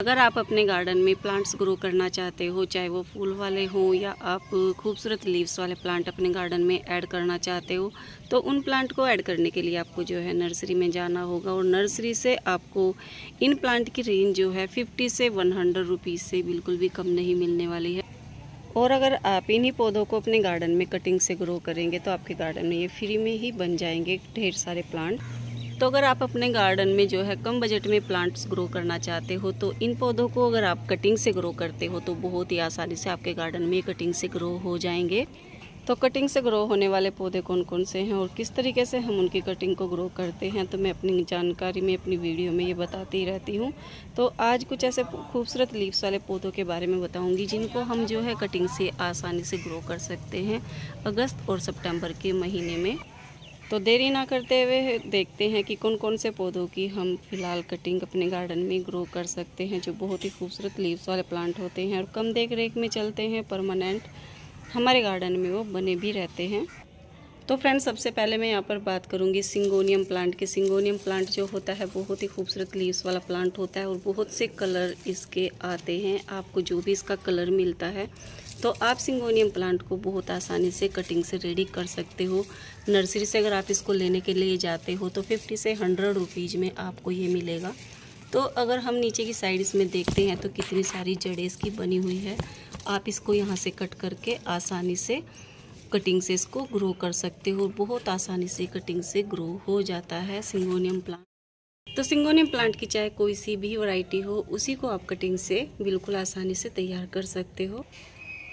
अगर आप अपने गार्डन में प्लांट्स ग्रो करना चाहते हो, चाहे वो फूल वाले हों या आप खूबसूरत लीव्स वाले प्लांट अपने गार्डन में ऐड करना चाहते हो तो उन प्लांट को ऐड करने के लिए आपको जो है नर्सरी में जाना होगा और नर्सरी से आपको इन प्लांट की रेंज जो है फिफ्टी से वन हंड्रेड रुपीज़ से बिल्कुल भी कम नहीं मिलने वाली है। और अगर आप इन्हीं पौधों को अपने गार्डन में कटिंग से ग्रो करेंगे तो आपके गार्डन में ये फ्री में ही बन जाएँगे ढेर सारे प्लांट। तो अगर आप अपने गार्डन में जो है कम बजट में प्लांट्स ग्रो करना चाहते हो तो इन पौधों को अगर आप कटिंग से ग्रो करते हो तो बहुत ही आसानी से आपके गार्डन में कटिंग से ग्रो हो जाएँगे। तो कटिंग से ग्रो होने वाले पौधे कौन कौन से हैं और किस तरीके से हम उनकी कटिंग को ग्रो करते हैं तो मैं अपनी जानकारी में, अपनी वीडियो में ये बताती ही रहती हूँ। तो आज कुछ ऐसे खूबसूरत लीव्स वाले पौधों के बारे में बताऊँगी, जिनको हम जो है कटिंग से आसानी से ग्रो कर सकते हैं अगस्त और सितंबर के महीने में। तो देरी ना करते हुए देखते हैं कि कौन कौन से पौधों की हम फ़िलहाल कटिंग अपने गार्डन में ग्रो कर सकते हैं, जो बहुत ही खूबसूरत लीव्स वाले प्लांट होते हैं और कम देख रेख में चलते हैं परमानेंट हमारे गार्डन में वो बने भी रहते हैं। तो फ्रेंड्स सबसे पहले मैं यहाँ पर बात करूँगी सिंगोनियम प्लांट के। सिंगोनियम प्लांट जो होता है, बहुत ही खूबसूरत लीव्स वाला प्लांट होता है और बहुत से कलर इसके आते हैं। आपको जो भी इसका कलर मिलता है तो आप सिंगोनियम प्लांट को बहुत आसानी से कटिंग से रेडी कर सकते हो। नर्सरी से अगर आप इसको लेने के लिए जाते हो तो फिफ्टी से हंड्रेड रुपीज़ में आपको ये मिलेगा। तो अगर हम नीचे की साइड इसमें देखते हैं तो कितनी सारी जड़ें इसकी बनी हुई है, आप इसको यहाँ से कट करके आसानी से कटिंग से इसको ग्रो कर सकते हो। बहुत आसानी से कटिंग से ग्रो हो जाता है सिंगोनियम प्लांट तो सिंगोनियम प्लांट की चाहे कोई सी भी वैरायटी हो, उसी को आप कटिंग से बिल्कुल आसानी से तैयार कर सकते हो।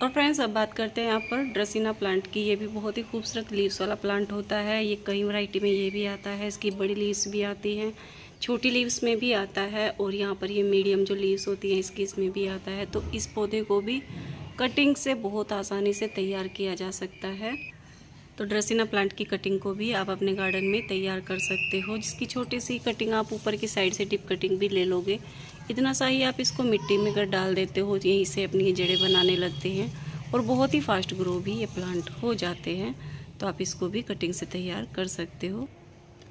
और फ्रेंड्स अब बात करते हैं यहाँ पर ड्रेसिना प्लांट की। ये भी बहुत ही खूबसूरत लीव्स वाला प्लांट होता है। ये कई वैरायटी में ये भी आता है। इसकी बड़ी लीव्स भी आती हैं। छोटी लीव्स में भी आता है और यहाँ पर ये मीडियम जो लीव्स होती हैं, इसकी इसमें भी आता है। तो इस पौधे को भी कटिंग से बहुत आसानी से तैयार किया जा सकता है। तो ड्रेसिना प्लांट की कटिंग को भी आप अपने गार्डन में तैयार कर सकते हो। जिसकी छोटी सी कटिंग आप ऊपर की साइड से टिप कटिंग भी ले लोगे। इतना सा ही आप इसको मिट्टी में अगर डाल देते हो, यहीं से अपनी जड़ें बनाने लगते हैं और बहुत ही फास्ट ग्रो भी ये प्लांट हो जाते हैं तो आप इसको भी कटिंग से तैयार कर सकते हो।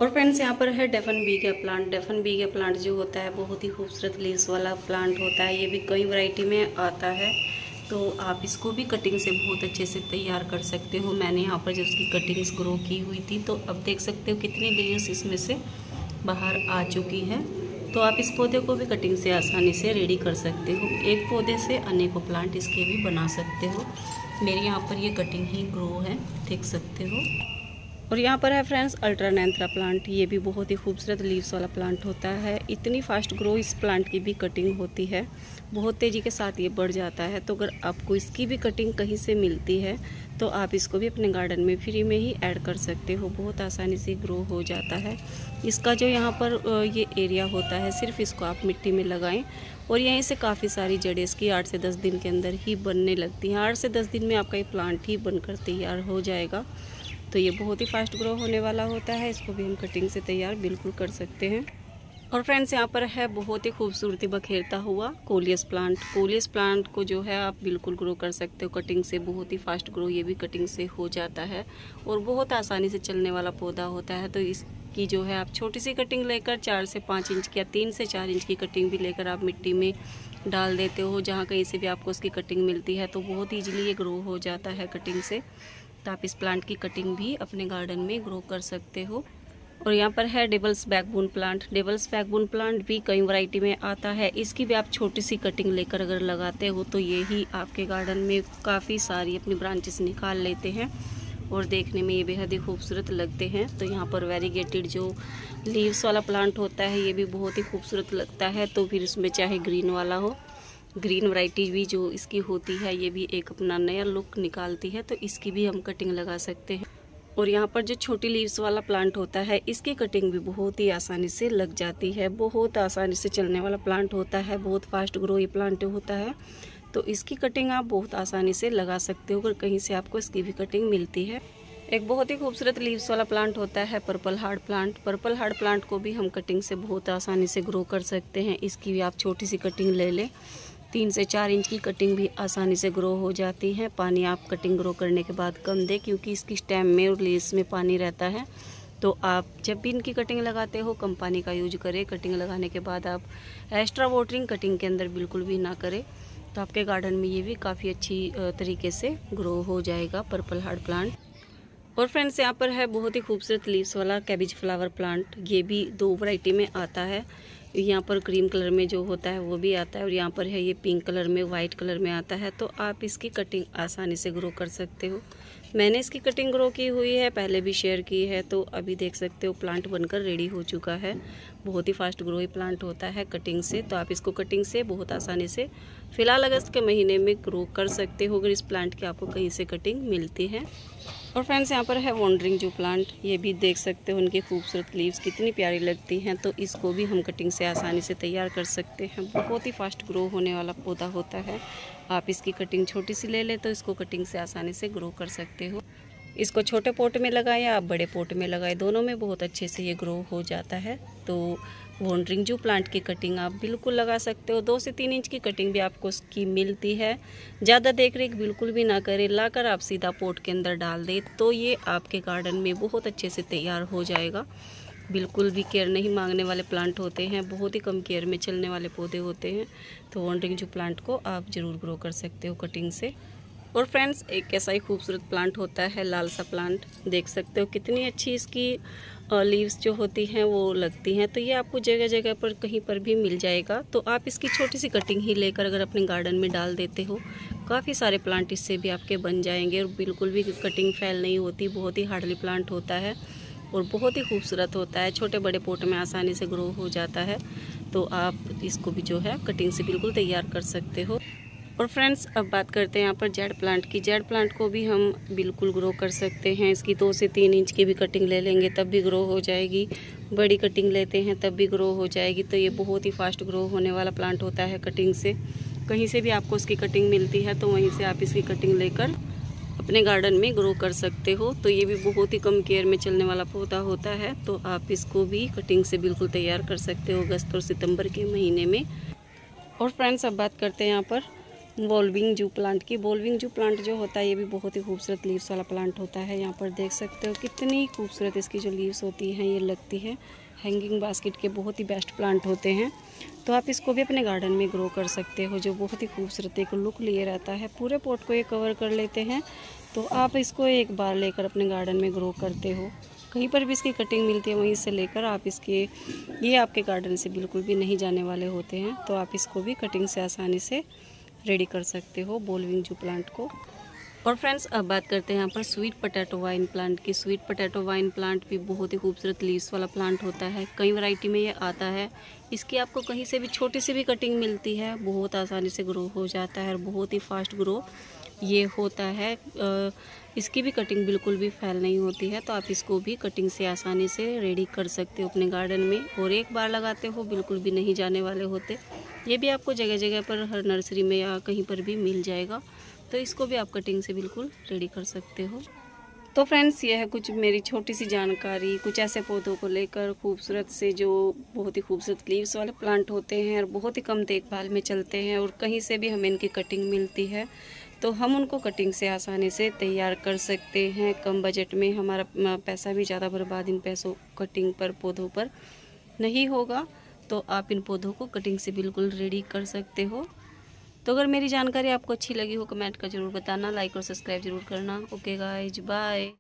और फ्रेंड्स यहाँ पर है डेफन बी का प्लांट डेफन बी का प्लांट जो होता है, बहुत ही खूबसूरत लीव्स वाला प्लांट होता है। ये भी कई वैरायटी में आता है। तो आप इसको भी कटिंग से बहुत अच्छे से तैयार कर सकते हो। मैंने यहाँ पर जब उसकी कटिंग्स ग्रो की हुई थी तो अब देख सकते हो कितनी लीव्स इसमें से बाहर आ चुकी हैं। तो आप इस पौधे को भी कटिंग से आसानी से रेडी कर सकते हो। एक पौधे से अनेकों प्लांट इसके भी बना सकते हो। मेरे यहाँ पर ये कटिंग ही ग्रो है, देख सकते हो। और यहाँ पर है फ्रेंड्स अल्ट्रानैंथ्रा प्लांट ये भी बहुत ही खूबसूरत लीव्स वाला प्लांट होता है. इतनी फास्ट ग्रो इस प्लांट की भी कटिंग होती है. बहुत तेज़ी के साथ ये बढ़ जाता है. तो अगर आपको इसकी भी कटिंग कहीं से मिलती है तो आप इसको भी अपने गार्डन में फ्री में ही ऐड कर सकते हो. बहुत आसानी से ग्रो हो जाता है. इसका जो यहाँ पर ये एरिया होता है, सिर्फ़ इसको आप मिट्टी में लगाएँ और यहीं से काफ़ी सारी जड़ें इसकी आठ से दस दिन के अंदर ही बनने लगती हैं. आठ से दस दिन में आपका ये प्लांट ही बनकर तैयार हो जाएगा. तो ये बहुत ही फास्ट ग्रो होने वाला होता है। इसको भी हम कटिंग से तैयार बिल्कुल कर सकते हैं। और फ्रेंड्स यहाँ पर है बहुत ही खूबसूरती बखेरता हुआ कोलियस प्लांट कोलियस प्लांट को जो है आप बिल्कुल ग्रो कर सकते हो कटिंग से। बहुत ही फास्ट ग्रो ये भी कटिंग से हो जाता है। और बहुत आसानी से चलने वाला पौधा होता है। तो इसकी जो है आप छोटी सी कटिंग लेकर चार से पाँच इंच की या तीन से चार इंच की कटिंग भी लेकर आप मिट्टी में डाल देते हो। जहाँ कहीं से भी आपको उसकी कटिंग मिलती है तो बहुत ईजिली ये ग्रो हो जाता है कटिंग से। तो आप इस प्लांट की कटिंग भी अपने गार्डन में ग्रो कर सकते हो। और यहाँ पर है devil's backbone plant devil's backbone plant भी कई वैरायटी में आता है। इसकी भी आप छोटी सी कटिंग लेकर अगर लगाते हो तो ये ही आपके गार्डन में काफ़ी सारी अपनी ब्रांचेस निकाल लेते हैं और देखने में ये बेहद ही खूबसूरत लगते हैं। तो यहाँ पर वेरीगेटेड जो लीव्स वाला प्लांट होता है, ये भी बहुत ही खूबसूरत लगता है। तो फिर उसमें चाहे ग्रीन वाला हो ग्रीन वैरायटी भी जो इसकी होती है, ये भी एक अपना नया लुक निकालती है तो इसकी भी हम कटिंग लगा सकते हैं। और यहाँ पर जो छोटी लीव्स वाला प्लांट होता है, इसकी कटिंग भी बहुत ही आसानी से लग जाती है। बहुत आसानी से चलने वाला प्लांट होता है, बहुत फास्ट ग्रो ये प्लांट होता है। तो इसकी कटिंग आप बहुत आसानी से लगा सकते हो, अगर कहीं से आपको इसकी भी कटिंग मिलती है। एक बहुत ही खूबसूरत लीव्स वाला प्लांट होता है, purple heart plant. Purple heart plant को भी हम कटिंग से बहुत आसानी से ग्रो कर सकते हैं। इसकी भी आप छोटी सी कटिंग ले लें। तीन से चार इंच की कटिंग भी आसानी से ग्रो हो जाती है। पानी आप कटिंग ग्रो करने के बाद कम दें, क्योंकि इसकी स्टेम में और लीस में पानी रहता है। तो आप जब भी इनकी कटिंग लगाते हो, कम पानी का यूज़ करें। कटिंग लगाने के बाद आप एक्स्ट्रा वाटरिंग कटिंग के अंदर बिल्कुल भी ना करें। तो आपके गार्डन में ये भी काफ़ी अच्छी तरीके से ग्रो हो जाएगा पर्पल हार्ड प्लांट और फ्रेंड्स यहाँ पर है बहुत ही खूबसूरत लीव्स वाला कैबिज फ्लावर प्लांट ये भी दो वैरायटी में आता है। यहाँ पर क्रीम कलर में जो होता है वो भी आता है और यहाँ पर है ये पिंक कलर में वाइट कलर में आता है तो आप इसकी कटिंग आसानी से ग्रो कर सकते हो। मैंने इसकी कटिंग ग्रो की हुई है, पहले भी शेयर की है तो अभी देख सकते हो प्लांट बनकर रेडी हो चुका है। बहुत ही फास्ट ग्रो ही प्लांट होता है कटिंग से तो आप इसको कटिंग से बहुत आसानी से फ़िलहाल अगस्त के महीने में ग्रो कर सकते हो, अगर इस प्लांट की आपको कहीं से कटिंग मिलती है। और फ्रेंड्स यहाँ पर है वॉन्डरिंग जो प्लांट ये भी देख सकते हो उनकी खूबसूरत लीव्स कितनी प्यारी लगती हैं तो इसको भी हम कटिंग से आसानी से तैयार कर सकते हैं। बहुत ही फास्ट ग्रो होने वाला पौधा होता है। आप इसकी कटिंग छोटी सी ले लें तो इसको कटिंग से आसानी से ग्रो कर सकते हो। इसको छोटे पोट में लगाएँ या आप बड़े पोट में लगाएँ, दोनों में बहुत अच्छे से ये ग्रो हो जाता है। तो वॉन्ड्रिंग जो प्लांट की कटिंग आप बिल्कुल लगा सकते हो। दो से तीन इंच की कटिंग भी आपको उसकी मिलती है। ज़्यादा देख रेख बिल्कुल भी ना करें, लाकर आप सीधा पोट के अंदर डाल दें तो ये आपके गार्डन में बहुत अच्छे से तैयार हो जाएगा। बिल्कुल भी केयर नहीं मांगने वाले प्लांट होते हैं, बहुत ही कम केयर में चलने वाले पौधे होते हैं तो वॉन्ड्रिंग जो प्लांट को आप ज़रूर ग्रो कर सकते हो कटिंग से। और फ्रेंड्स एक ऐसा ही खूबसूरत प्लांट होता है, लाल सा प्लांट देख सकते हो कितनी अच्छी इसकी लीव्स जो होती हैं वो लगती हैं तो ये आपको जगह जगह पर कहीं पर भी मिल जाएगा। तो आप इसकी छोटी सी कटिंग ही लेकर अगर अपने गार्डन में डाल देते हो, काफ़ी सारे प्लांट इससे भी आपके बन जाएँगे और बिल्कुल भी कटिंग फैल नहीं होती, बहुत ही हार्डली प्लांट होता है। और बहुत ही खूबसूरत होता है। छोटे बड़े पोट में आसानी से ग्रो हो जाता है। तो आप इसको भी जो है कटिंग से बिल्कुल तैयार कर सकते हो। और फ्रेंड्स अब बात करते हैं यहाँ पर जेड प्लांट की। जेड प्लांट को भी हम बिल्कुल ग्रो कर सकते हैं। इसकी दो से तीन इंच की भी कटिंग ले लेंगे, तब भी ग्रो हो जाएगी। बड़ी कटिंग लेते हैं, तब भी ग्रो हो जाएगी। तो ये बहुत ही फास्ट ग्रो होने वाला प्लांट होता है कटिंग से। कहीं से भी आपको उसकी कटिंग मिलती है तो वहीं से आप इसकी कटिंग लेकर अपने गार्डन में ग्रो कर सकते हो तो ये भी बहुत ही कम केयर में चलने वाला पौधा होता है। तो आप इसको भी कटिंग से बिल्कुल तैयार कर सकते हो अगस्त और सितंबर के महीने में। और फ्रेंड्स अब बात करते हैं यहाँ पर। वॉल्विंग जू प्लांट की। वॉल्विंग जू प्लांट जो होता है, ये भी बहुत ही खूबसूरत लीव्स वाला प्लांट होता है। यहाँ पर देख सकते हो कितनी खूबसूरत इसकी जो लीव्स होती हैं, ये लगती है। हैंगिंग बास्केट के बहुत ही बेस्ट प्लांट होते हैं। तो आप इसको भी अपने गार्डन में ग्रो कर सकते हो, जो बहुत ही खूबसूरत एक लुक लिए रहता है। पूरे पोट को ये कवर कर लेते हैं। तो आप इसको एक बार लेकर अपने गार्डन में ग्रो करते हो। कहीं पर भी इसकी कटिंग मिलती है, वहीं से लेकर आप इसके, ये आपके गार्डन से बिल्कुल भी नहीं जाने वाले होते हैं। तो आप इसको भी कटिंग से आसानी से रेडी कर सकते हो बोलविंग जू प्लांट को। और फ्रेंड्स अब बात करते हैं यहाँ पर स्वीट पटैटो वाइन प्लांट की। स्वीट पटैटो वाइन प्लांट भी बहुत ही खूबसूरत लीव्स वाला प्लांट होता है। कई वैरायटी में ये आता है। इसकी आपको कहीं से भी छोटी सी भी कटिंग मिलती है, बहुत आसानी से ग्रो हो जाता है और बहुत ही फास्ट ग्रो ये होता है। इसकी भी कटिंग बिल्कुल भी फैल नहीं होती है तो आप इसको भी कटिंग से आसानी से रेडी कर सकते हो अपने गार्डन में। और एक बार लगाते हो, बिल्कुल भी नहीं जाने वाले होते। ये भी आपको जगह जगह पर, हर नर्सरी में या कहीं पर भी मिल जाएगा। तो इसको भी आप कटिंग से बिल्कुल रेडी कर सकते हो। तो फ्रेंड्स यह है कुछ मेरी छोटी सी जानकारी। कुछ ऐसे पौधों को लेकर खूबसूरत से जो बहुत ही खूबसूरत लीव्स वाले प्लांट होते हैं और बहुत ही कम देखभाल में चलते हैं और कहीं से भी हमें इनकी कटिंग मिलती है तो हम उनको कटिंग से आसानी से तैयार कर सकते हैं। कम बजट में हमारा पैसा भी ज़्यादा बर्बाद इन पैसों कटिंग पर, पौधों पर नहीं होगा तो आप इन पौधों को कटिंग से बिल्कुल रेडी कर सकते हो। तो अगर मेरी जानकारी आपको अच्छी लगी हो कमेंट कर ज़रूर बताना लाइक और सब्सक्राइब ज़रूर करना। Okay guys bye